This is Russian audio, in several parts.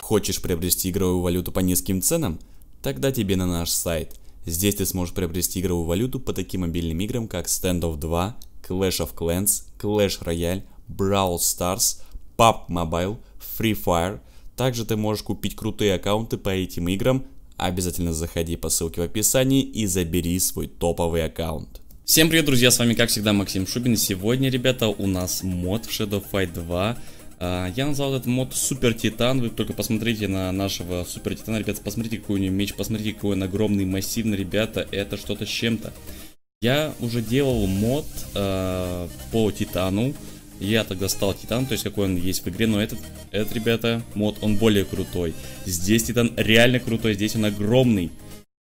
Хочешь приобрести игровую валюту по низким ценам? Тогда тебе на наш сайт. Здесь ты сможешь приобрести игровую валюту по таким мобильным играм, как Standoff 2, Clash of Clans, Clash Royale, Brawl Stars, PUBG Mobile, Free Fire. Также ты можешь купить крутые аккаунты по этим играм. Обязательно заходи по ссылке в описании и забери свой топовый аккаунт. Всем привет, друзья, с вами как всегда Максим Шубин. Сегодня, ребята, у нас мод в Shadow Fight 2. А, я назвал этот мод Супер Титан. Вы только посмотрите на нашего Супер Титана, ребята. Посмотрите, какой у него меч, посмотрите, какой он огромный, массивный, ребята. Это что-то с чем-то. Я уже делал мод э, по Титану. Я тогда стал Титан, то есть какой он есть в игре, но этот, этот, ребята, мод, он более крутой. Здесь Титан реально крутой, здесь он огромный.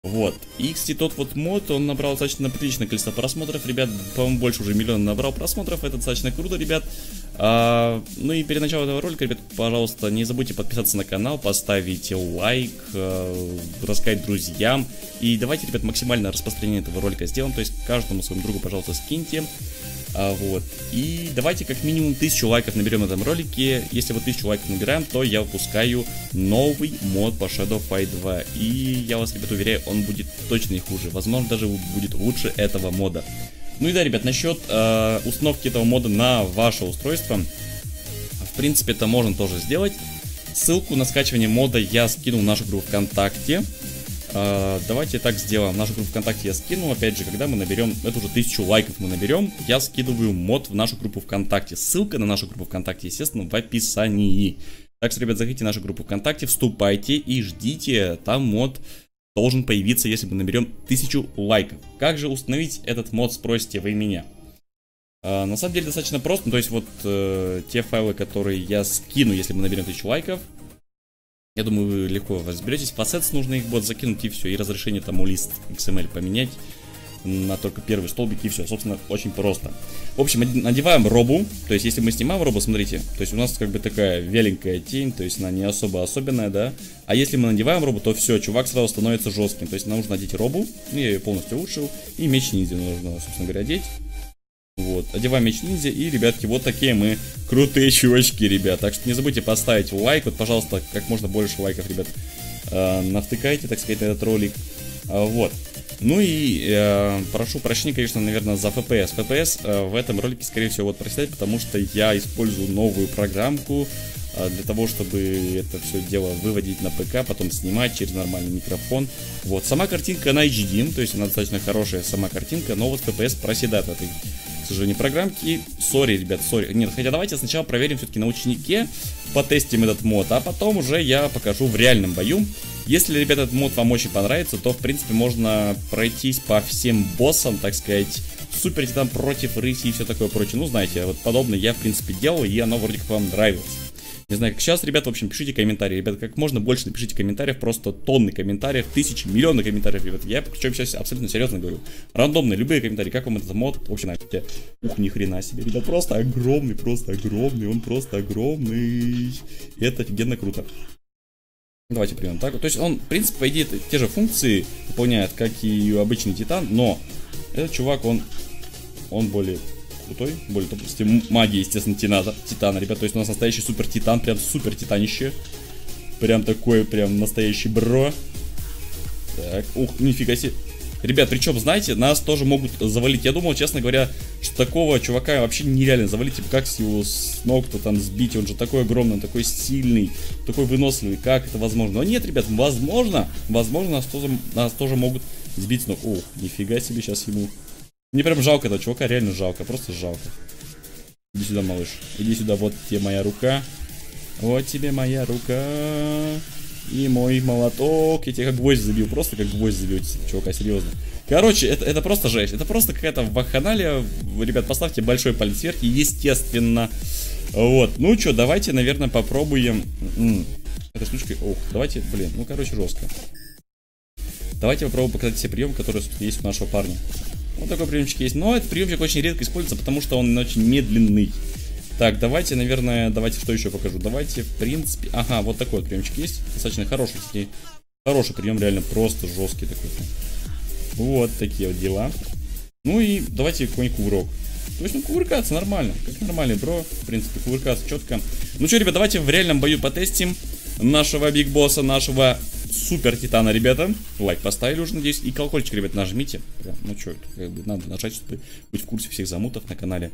Вот. И, кстати, тот вот мод, он набрал достаточно приличное количество просмотров, ребят. По-моему, больше уже миллиона набрал просмотров. Это достаточно круто, ребят. А, ну и перед началом этого ролика, ребят, пожалуйста, не забудьте подписаться на канал, поставить лайк, а, рассказать друзьям. И давайте, ребят, максимально распространение этого ролика сделаем. То есть каждому своему другу, пожалуйста, скиньте. А, вот. И давайте как минимум тысячу лайков наберем на этом ролике. Если вот тысячу лайков набираем, то я выпускаю новый мод по Shadow Fight 2. И я вас, ребят, уверяю, он будет точно не хуже. Возможно, даже будет лучше этого мода. Ну и да, ребят, насчет э, установки этого мода на ваше устройство. В принципе, это можно тоже сделать. Ссылку на скачивание мода я скинул в нашу группу ВКонтакте. Uh, давайте так сделаем. Нашу группу ВКонтакте я скину. Опять же, когда мы наберем, это уже тысячу лайков мы наберем, я скидываю мод в нашу группу ВКонтакте. Ссылка на нашу группу ВКонтакте, естественно, в описании. Так что, ребят, заходите в нашу группу ВКонтакте, вступайте и ждите. Там мод должен появиться, если мы наберем тысячу лайков. Как же установить этот мод, спросите вы меня? Uh, на самом деле достаточно просто. То есть вот uh, те файлы, которые я скину, если мы наберем тысячу лайков, я думаю, вы легко разберетесь. В Assets нужно их будет закинуть и все. И разрешение там у лист XML поменять на только первый столбик и все. Собственно, очень просто. В общем, надеваем робу. То есть, если мы снимаем робу, смотрите. То есть, у нас как бы такая веленькая тень. То есть, она не особо особенная, да. А если мы надеваем робу, то все, чувак сразу становится жестким. То есть, нам нужно одеть робу. Ну, я ее полностью улучшил. И меч ниндзя нужно, собственно говоря, одеть. Вот, одеваем меч ниндзя, и, ребятки, вот такие мы крутые чувачки, ребят. Так что не забудьте поставить лайк, вот, пожалуйста, как можно больше лайков, ребят, э, навтыкайте, так сказать, на этот ролик. А, вот. Ну и э, прошу прощения, конечно, наверное, за FPS. FPS э, в этом ролике, скорее всего, вот просидеть, потому что я использую новую программку э, для того, чтобы это все дело выводить на ПК, потом снимать через нормальный микрофон. Вот, сама картинка на HD, то есть она достаточно хорошая сама картинка, но вот FPS проседает в этой сожалению, программки. Sorry, ребят, sorry. Нет, хотя давайте сначала проверим все-таки на ученике, потестим этот мод, а потом уже я покажу в реальном бою. Если, ребят, этот мод вам очень понравится, то, в принципе, можно пройтись по всем боссам, так сказать, Супер Титан против Рыси и все такое прочее. Ну, знаете, вот подобное я, в принципе, делал, и оно вроде как вам нравилось. Не знаю, как сейчас, ребят, в общем, пишите комментарии. Ребят, как можно больше напишите комментариев, просто тонны комментариев, тысячи, миллионы комментариев, ребят. Я причем сейчас абсолютно серьезно говорю. Рандомные, любые комментарии, как вам этот мод, в общем, знаете, ух, ни хрена себе, ребят, просто огромный, просто огромный, он просто огромный. Это офигенно круто. Давайте примерно так. То есть он, в принципе, по идее, те же функции выполняет, как и обычный Титан, но этот чувак, он, он более крутой, более топовости. Магия, естественно, Титана, Титана, ребят. То есть у нас настоящий супер Титан, прям супер Титанище. Прям такой, прям настоящий бро. Так, ух, нифига себе. Ребят, причем, знаете, нас тоже могут завалить. Я думал, честно говоря, что такого чувака вообще нереально завалить. Типа, как с его с ног-то там сбить? Он же такой огромный, такой сильный, такой выносливый. Как это возможно? Но нет, ребят, возможно, возможно, нас тоже, нас тоже могут сбить с ног. Ух, нифига себе, сейчас ему мне прям жалко этого чувака, реально жалко, просто жалко. Иди сюда, малыш. Иди сюда, вот тебе моя рука. Вот тебе моя рука. И мой молоток. Я тебе как гвоздь забил. Просто как гвоздь забил, чувака, серьезно. Короче, это, это просто жесть. Это просто какая-то вакханалия. Ребят, поставьте большой палец вверх. естественно. Вот. Ну что, давайте, наверное, попробуем. М -м. Этой штучкой. Ох, давайте, блин. Ну, короче, жестко. Давайте попробуем показать все приемы, которые есть у нашего парня. Вот такой приемчик есть. Но этот приемчик очень редко используется, потому что он очень медленный. Так, давайте, наверное, давайте что еще покажу. Давайте, в принципе... Ага, вот такой вот приемчик есть. Достаточно хороший, кстати. Хороший прием, реально просто жесткий такой. Вот такие вот дела. Ну и давайте какой-нибудь кувырок. То есть, ну, кувыркаться нормально, как нормальный бро, в принципе, кувыркаться четко. Ну что, ребят, давайте в реальном бою потестим нашего биг босса, нашего супер титана, ребята. Лайк поставили уже, надеюсь, и колокольчик, ребят, нажмите. Прям, ну что, как бы надо нажать, чтобы быть в курсе всех замутов на канале.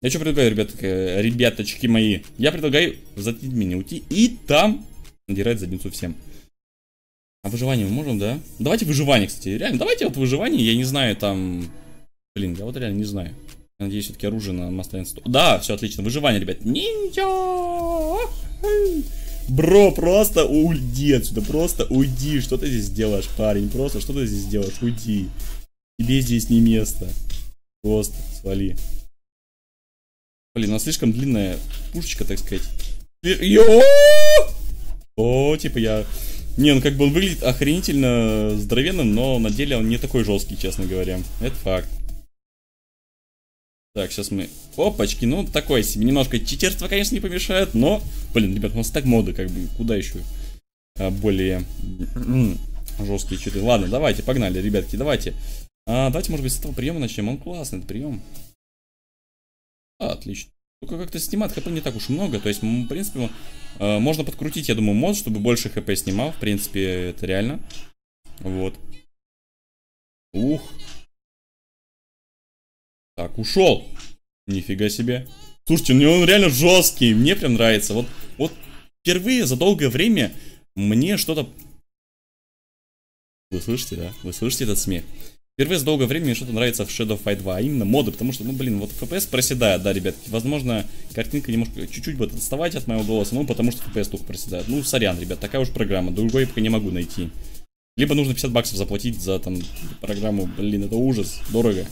Я что предлагаю, ребят, э, ребяточки мои? Я предлагаю за меня уйти и там надирать задницу всем. А выживание мы можем, да? Давайте выживание, кстати. Реально, давайте вот выживание, я не знаю, там... Блин, я вот реально не знаю. Надеюсь, все-таки оружие на Мастоянство. Да, все отлично. Выживание, ребят. Ниндзя! Бро, просто уйди отсюда, просто уйди. Что ты здесь делаешь, парень? Просто что ты здесь делаешь? Уйди. Тебе здесь не место. Просто свали. Блин, у нас слишком длинная пушечка, так сказать. Йо! О, типа я... Не, ну как бы он выглядит охренительно здоровенным, но на деле он не такой жесткий, честно говоря. Это факт. Так, сейчас мы... Опачки, ну такое себе. Немножко читерство, конечно, не помешает, но... Блин, ребят, у нас так моды, как бы, куда еще а, более жесткие читы. Ладно, давайте, погнали, ребятки, давайте. А, давайте, может быть, с этого приема начнем. Он классный, этот прием. А, отлично. Только как-то снимать хп не так уж много. То есть, в принципе, э, можно подкрутить, я думаю, мод, чтобы больше хп снимал. В принципе, это реально. Вот. Ух. Так, ушел. Нифига себе. Слушайте, ну он реально жесткий. Мне прям нравится. Вот, вот впервые за долгое время мне что-то... Вы слышите, да? Вы слышите этот смех? Впервые за долгое время мне что-то нравится в Shadow Fight 2, а именно моды, потому что, ну, блин, вот FPS проседает, да, ребятки. Возможно, картинка немножко, чуть-чуть будет отставать от моего голоса, ну, потому что FPS только проседает. Ну, сорян, ребят, такая уж программа, другой я пока не могу найти. Либо нужно 50 баксов заплатить за, там, программу, блин, это ужас, дорого.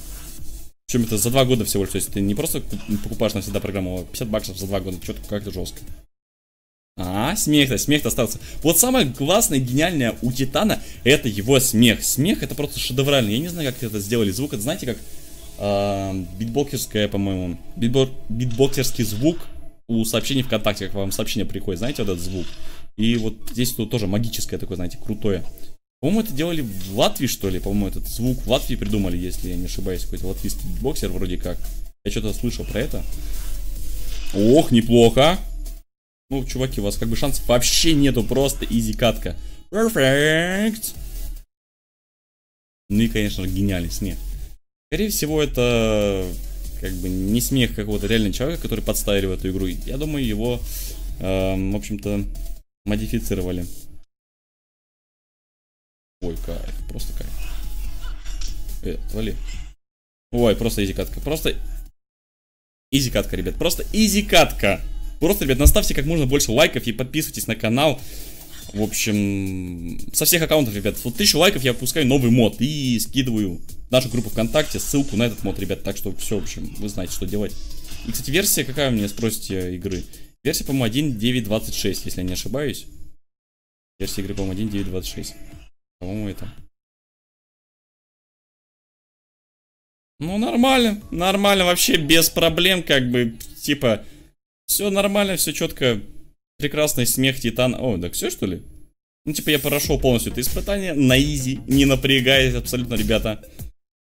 Причем это за два года всего лишь, то есть ты не просто покупаешь навсегда программу, а 50 баксов за два года, что-то как-то жестко. А, смех-то, смех-то остался. Вот самое классное, гениальное у Титана, это его смех. Смех это просто шедевральный. Я не знаю, как это сделали. Звук, это знаете, как э, битбокерская, по-моему, битбо битбоксерский звук у сообщений ВКонтакте, как вам сообщение приходит, знаете, вот этот звук. И вот здесь тут тоже магическое такое, знаете, крутое. По-моему, это делали в Латвии, что ли? По-моему, этот звук в Латвии придумали, если я не ошибаюсь. Какой-то латвийский боксер вроде как. Я что-то слышал про это. Ох, неплохо. Ну, чуваки, у вас как бы шансов вообще нету, просто изи катка. Perfect. Ну и, конечно, гениальный смех. Скорее всего, это как бы не смех какого-то реального человека, который подставили в эту игру. Я думаю, его, э, в общем-то, модифицировали. Ой, кайф, просто кайф. Э, отвали. Ой, просто easy катка. Просто easy катка, ребят. Просто easy катка. Просто, ребят, наставьте как можно больше лайков и подписывайтесь на канал. В общем, со всех аккаунтов, ребят, вот тысячу лайков я выпускаю новый мод и скидываю в нашу группу ВКонтакте ссылку на этот мод, ребят. Так что все, в общем, вы знаете, что делать. И, кстати, версия какая у меня, спросите, игры? Версия, по-моему, 1.9.26, если я не ошибаюсь. Версия игры, по-моему, 1.9.26. По-моему, это. Ну, нормально, нормально, вообще без проблем, как бы, типа, все нормально, все четко. Прекрасный смех Титана. О, так все что ли? Ну, типа, я прошел полностью это испытание на изи, не напрягаясь абсолютно, ребята.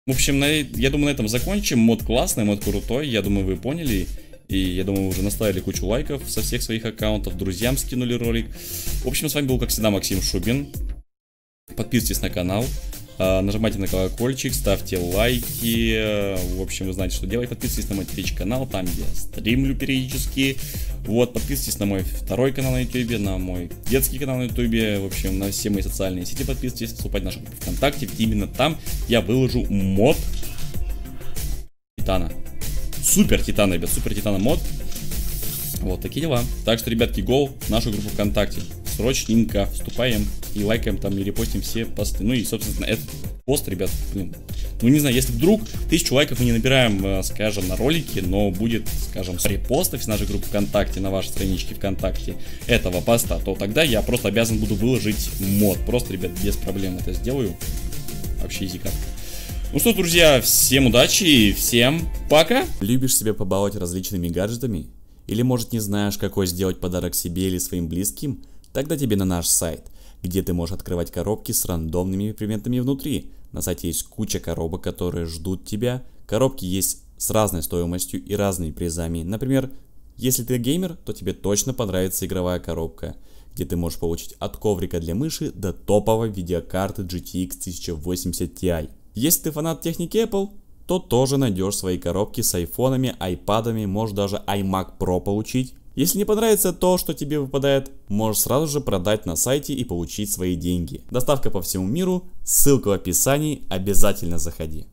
В общем, на, я думаю, на этом закончим. Мод классный, мод крутой, я думаю, вы поняли. И я думаю, вы уже наставили кучу лайков со всех своих аккаунтов, друзьям скинули ролик. В общем, с вами был, как всегда, Максим Шубин. Подписывайтесь на канал. А, нажимайте на колокольчик, ставьте лайки. В общем, вы знаете, что делать. Подписывайтесь на мой Twitch канал, там я стримлю периодически. Вот, подписывайтесь на мой второй канал на YouTube, на мой детский канал на YouTube. В общем, на все мои социальные сети подписывайтесь, вступать в нашу группу ВКонтакте. Именно там я выложу мод Титана. Супер Титана, ребят, супер Титана мод. Вот такие дела. Так что, ребятки, гол в нашу группу ВКонтакте срочненько вступаем и лайкаем там и репостим все посты. Ну и, собственно, этот пост, ребят, блин, ну не знаю, если вдруг тысячу лайков мы не набираем, э, скажем, на ролике, но будет, скажем, репостов с нашей группы ВКонтакте, на вашей страничке ВКонтакте этого поста, то тогда я просто обязан буду выложить мод. Просто, ребят, без проблем это сделаю. Вообще изи. Ну что, друзья, всем удачи и всем пока! Любишь себя побаловать различными гаджетами? Или может не знаешь, какой сделать подарок себе или своим близким? Тогда тебе на наш сайт, где ты можешь открывать коробки с рандомными предметами внутри. На сайте есть куча коробок, которые ждут тебя. Коробки есть с разной стоимостью и разными призами. Например, если ты геймер, то тебе точно понравится игровая коробка, где ты можешь получить от коврика для мыши до топовой видеокарты GTX 1080 Ti. Если ты фанат техники Apple, то тоже найдешь свои коробки с айфонами, айпадами, можешь даже iMac Pro получить. Если не понравится то, что тебе выпадает, можешь сразу же продать на сайте и получить свои деньги. Доставка по всему миру, ссылка в описании, обязательно заходи.